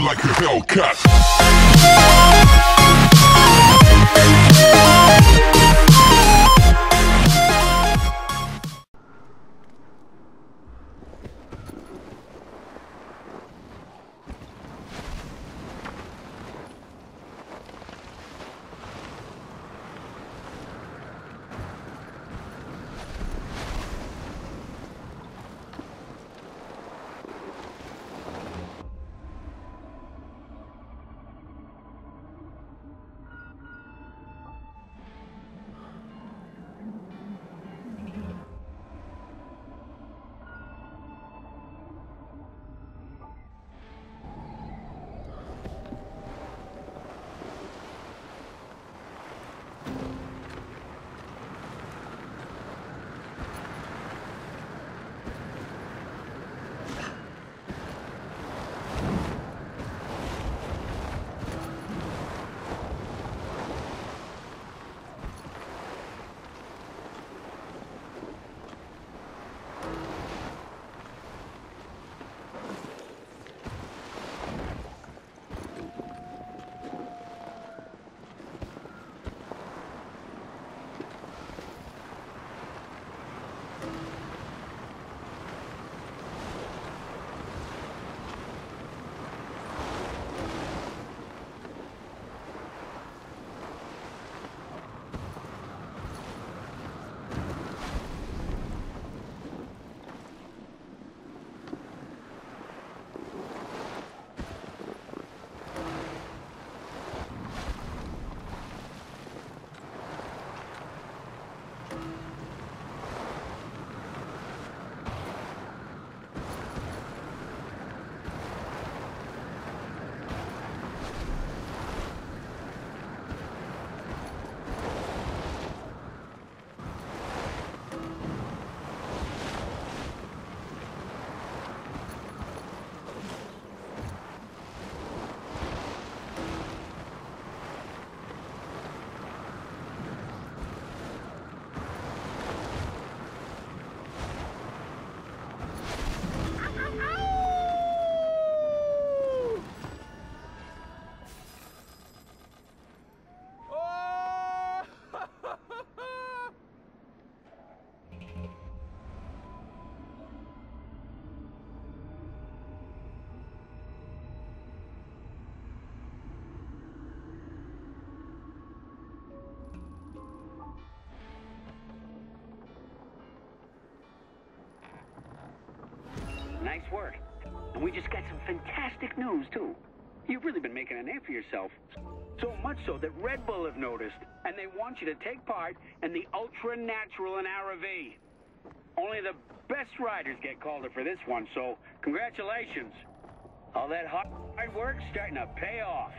like a Hellcat. Nice work. And we just got some fantastic news, too. You've really been making a name for yourself. So much so that Red Bull have noticed, and they want you to take part in the Ultra Natural in RV. Only the best riders get called up for this one, so congratulations. All that hard work starting to pay off.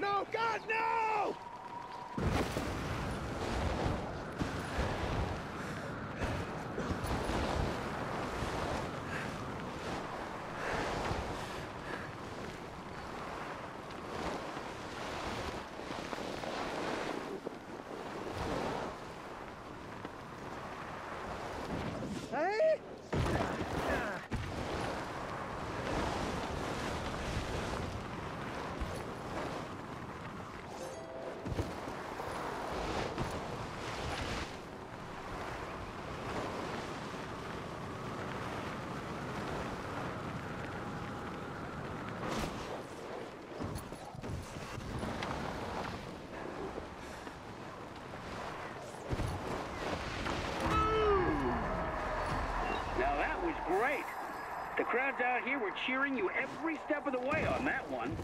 No, God, no! Crowds out here were cheering you every step of the way on that one.